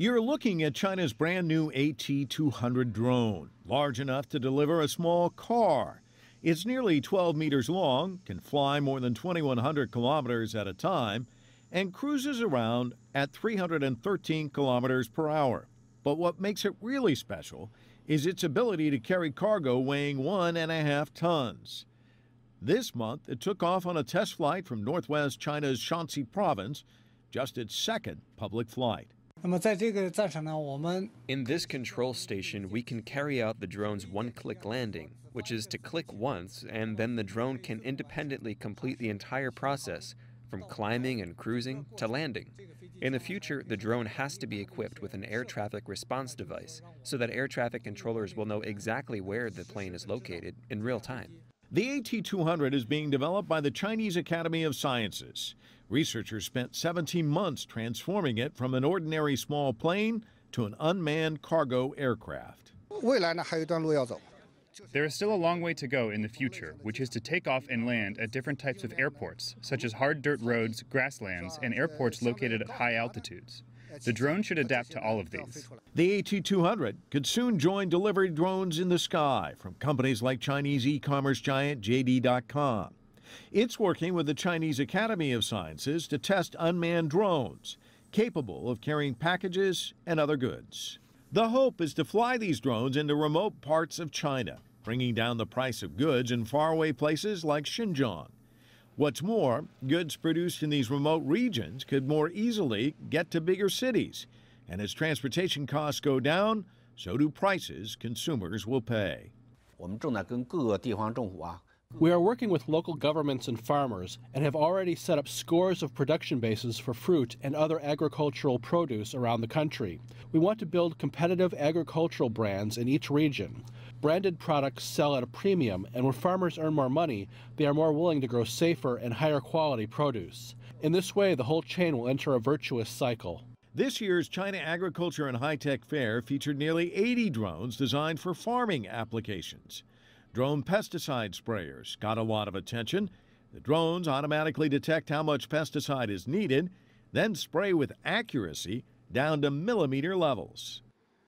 You're looking at China's brand new AT 200 drone, large enough to deliver a small car. It's nearly 12 meters long, can fly more than 2,100 kilometers at a time, and cruises around at 313 kilometers per hour. But what makes it really special is its ability to carry cargo weighing one and a half tons. This month, it took off on a test flight from northwest China's Shaanxi province, just its second public flight. In this control station, we can carry out the drone's one click landing, which is to click once, and then the drone can independently complete the entire process, from climbing and cruising to landing. In the future, the drone has to be equipped with an air traffic response device so that air traffic controllers will know exactly where the plane is located in real time. The AT 200 is being developed by the Chinese Academy of Sciences. Researchers spent 17 months transforming it from an ordinary small plane to an unmanned cargo aircraft. There is still a long way to go in the future, which is to take off and land at different types of airports, such as hard dirt roads, grasslands, and airports located at high altitudes. The drone should adapt to all of these. The AT 200 could soon join delivery drones in the sky from companies like Chinese e commerce giant JD.com. It's working with the Chinese Academy of Sciences to test unmanned drones capable of carrying packages and other goods. The hope is to fly these drones into remote parts of China, bringing down the price of goods in faraway places like Xinjiang. What's more, goods produced in these remote regions could more easily get to bigger cities. And as transportation costs go down, so do prices consumers will pay. We are working with local governments and farmers and have already set up scores of production bases for fruit and other agricultural produce around the country. We want to build competitive agricultural brands in each region. Branded products sell at a premium, and when farmers earn more money, they are more willing to grow safer and higher quality produce. In this way, the whole chain will enter a virtuous cycle. This year's China Agriculture and High Tech Fair featured nearly 80 drones designed for farming applications. Drone pesticide sprayers got a lot of attention. The drones automatically detect how much pesticide is needed, then spray with accuracy down to millimeter levels.